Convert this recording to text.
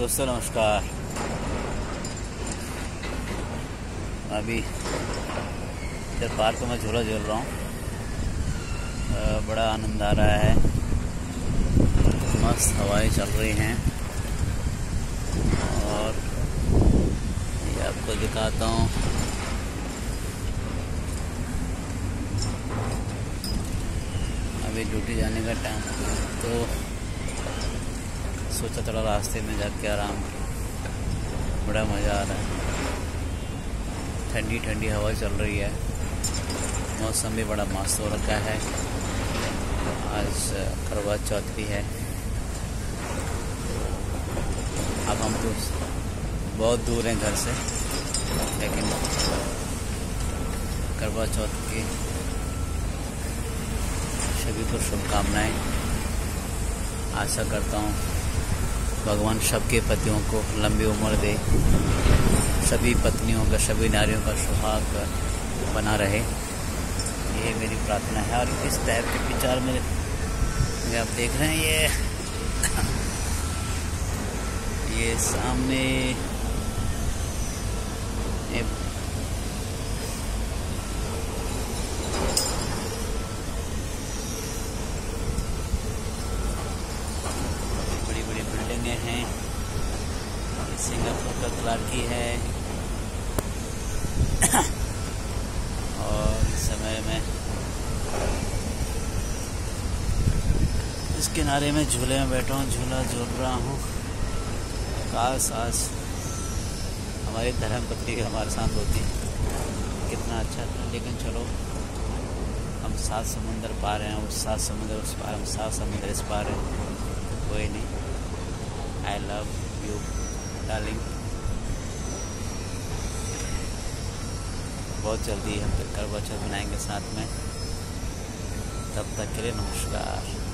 दोस्तों, नमस्कार। अभी इधर पार्क में झूला झूल रहा हूँ बड़ा आनंद आ रहा है। मस्त हवाएँ चल रही हैं। और ये आपको दिखाता हूँ। अभी ड्यूटी जाने का टाइम तो सोचा थोड़ा रास्ते में जाके आराम बड़ा मज़ा आ रहा है। ठंडी ठंडी हवा चल रही है। मौसम भी बड़ा मस्त हो रखा है। आज करवा चौथ भी है। अब हम तो बहुत दूर हैं घर से, लेकिन करवा चौथ की सभी को शुभकामनाएँ। आशा करता हूँ भगवान सबके पतियों को लंबी उम्र दे, सभी पत्नियों का, सभी नारियों का सुहाग बना रहे। ये मेरी प्रार्थना है। और इस टाइप के विचार में आप देख रहे हैं, ये ये सामने ये बड़ी बड़ी बिल्डिंगें हैं ये सिंगापुर का क्लार्की है। और इस समय में इस किनारे में झूले में बैठा हूँ, झूला झूल रहा हूँ। काश आज हमारी धर्म पत्नी हमारे साथ होती। कितना अच्छा था, लेकिन चलो, हम सात समुंदर पार हैं उस सात समुंदर उस पार, हम सात समुंदर इस पार हैं। कोई नहीं आई लव यू डार्लिंग बहुत जल्दी हम करवा चौथ बनाएँगे साथ में। तब तक के लिए नमस्कार।